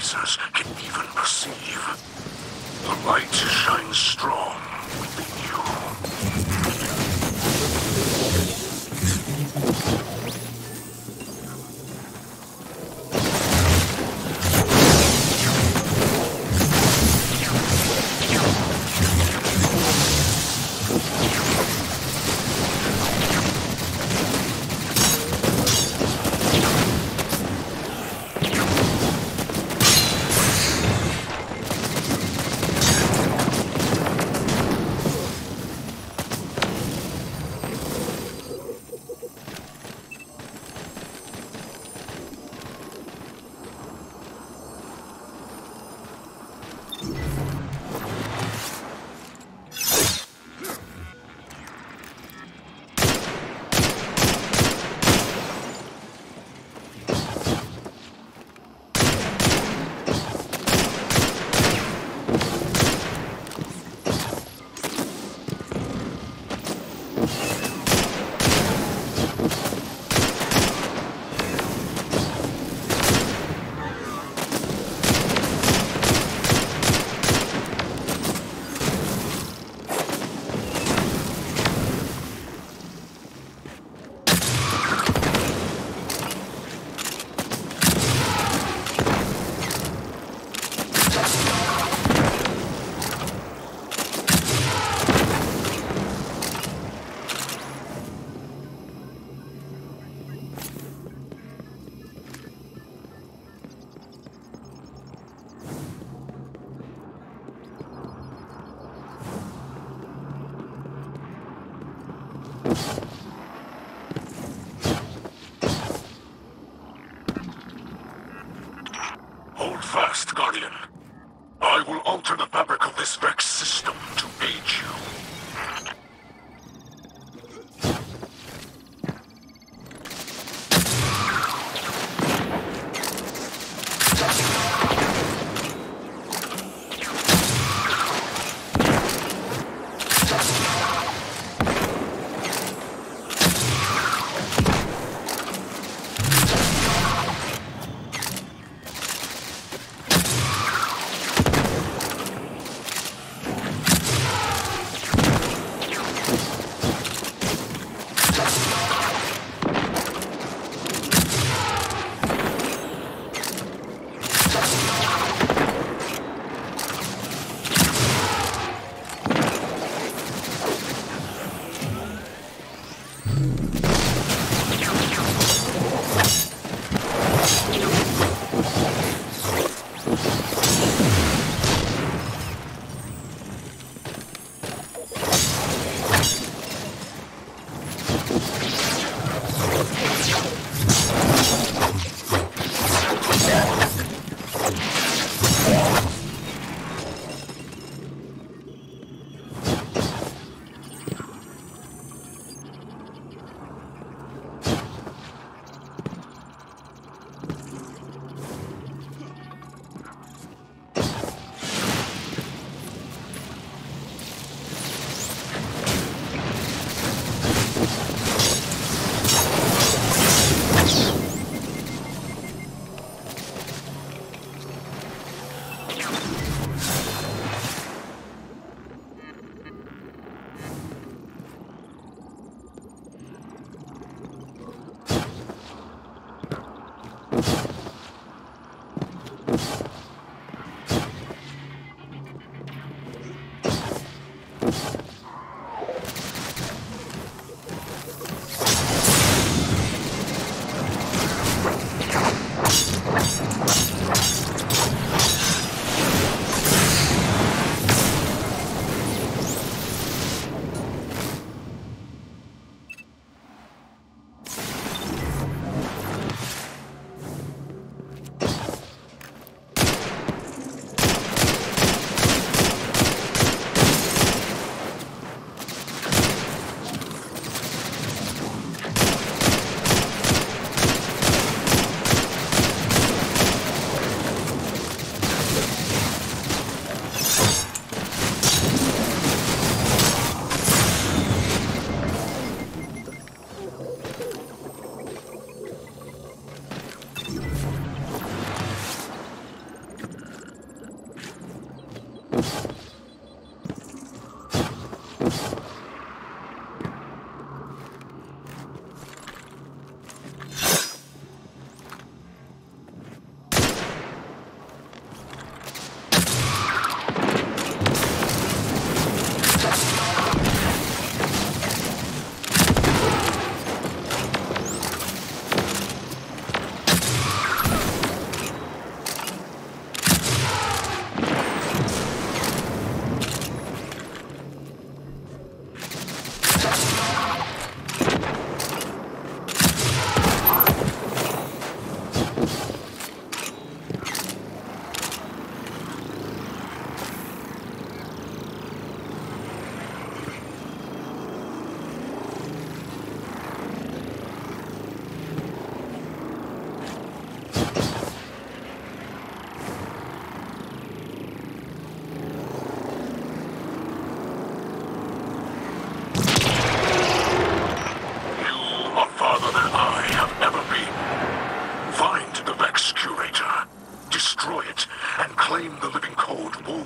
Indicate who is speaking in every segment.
Speaker 1: shield can even perceive. The light shines strong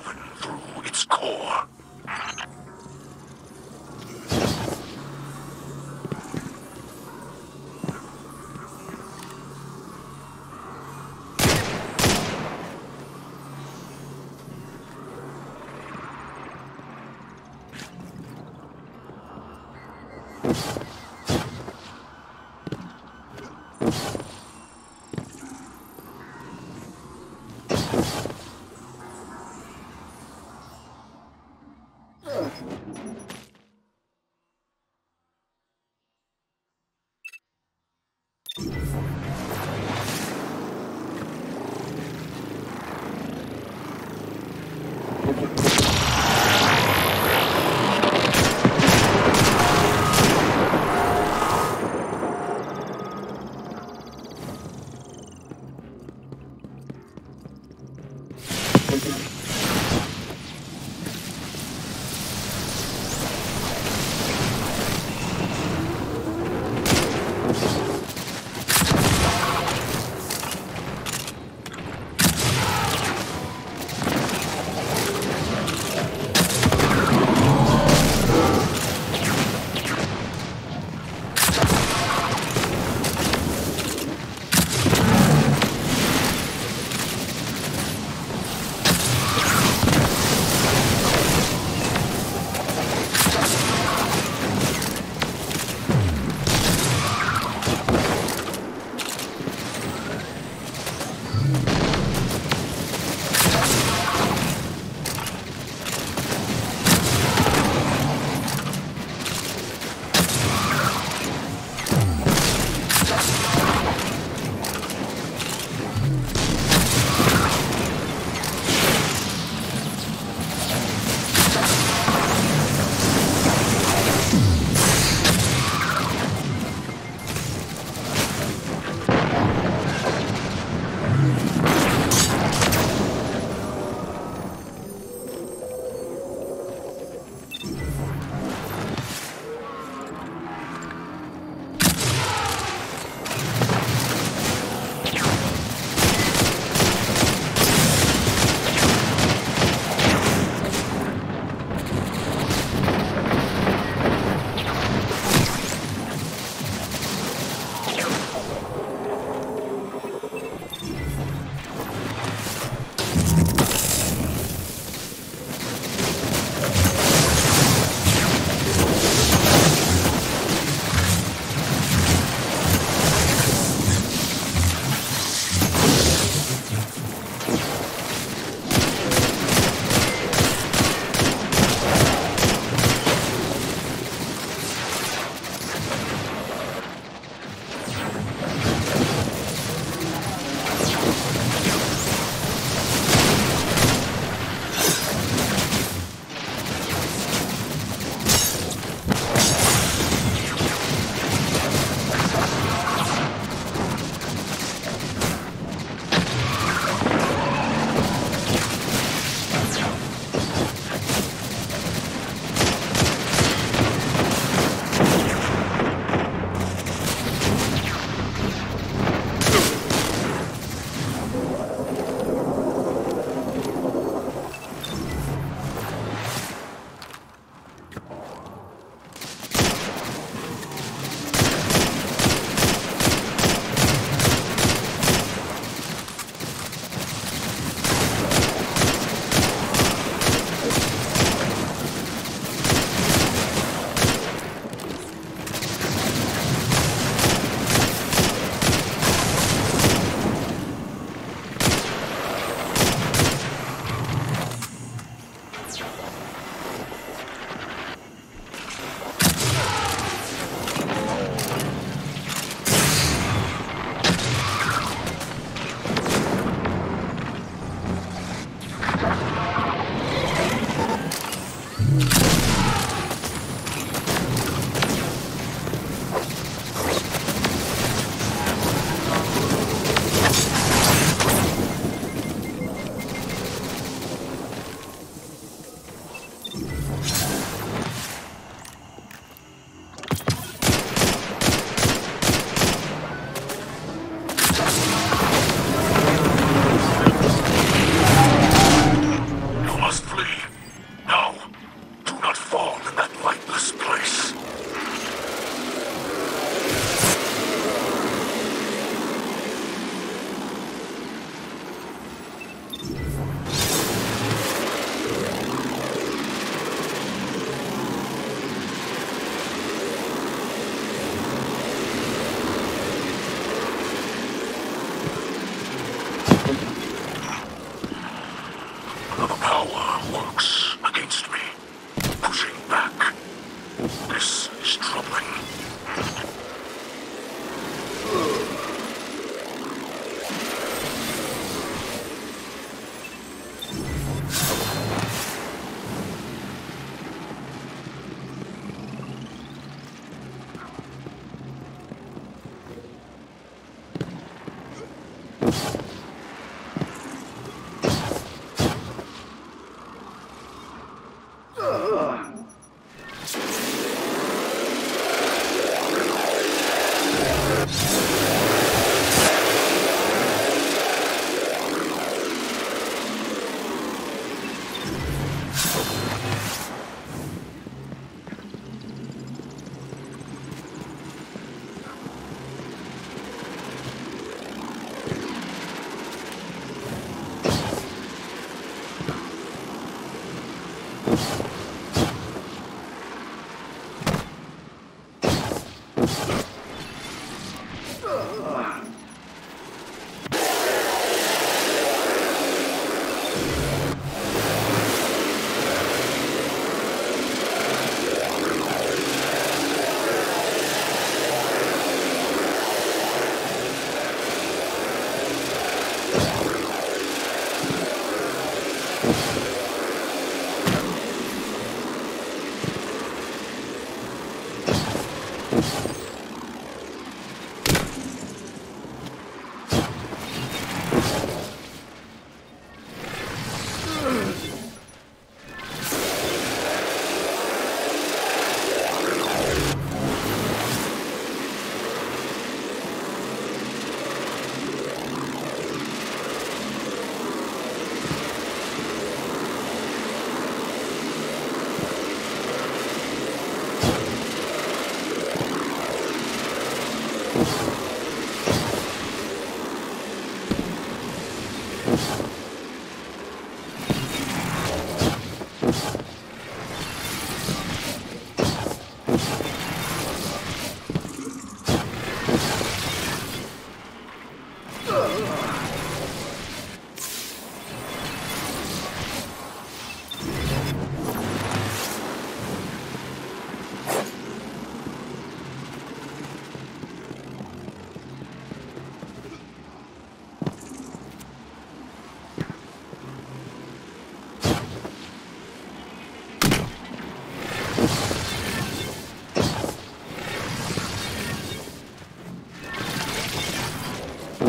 Speaker 1: through its core.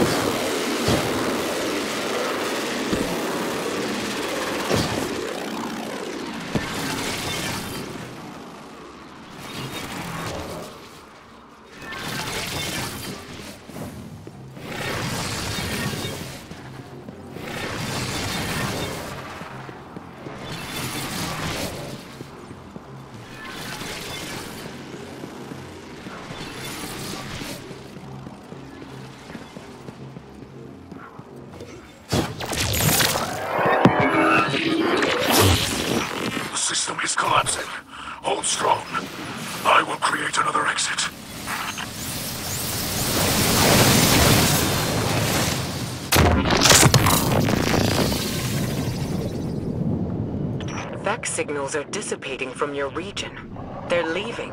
Speaker 2: Peace. Signals are dissipating from your region. They're leaving.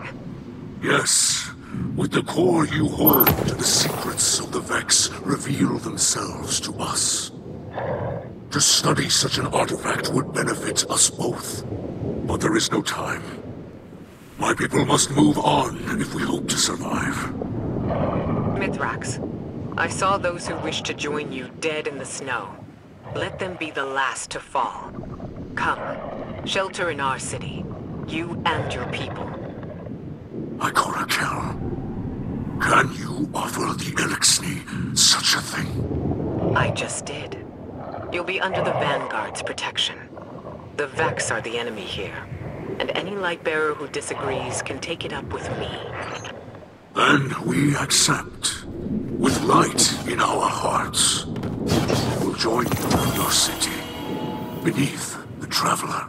Speaker 1: Yes. With the core you hold, the secrets of the Vex reveal themselves to us. To study such an artifact would benefit us both. But there is no time. My people must move on if we hope to survive.
Speaker 2: Mithrax, I saw those who wished to join you dead in the snow. Let them be the last to fall. Come, shelter in our city. You and your people.
Speaker 1: Ikora Kell, can you offer the Eliksni such a thing?
Speaker 2: I just did. You'll be under the Vanguard's protection. The Vex are the enemy here, and any Lightbearer who disagrees can take it up with me.
Speaker 1: Then we accept. With light in our hearts. We'll join you in your city. Beneath the Traveler.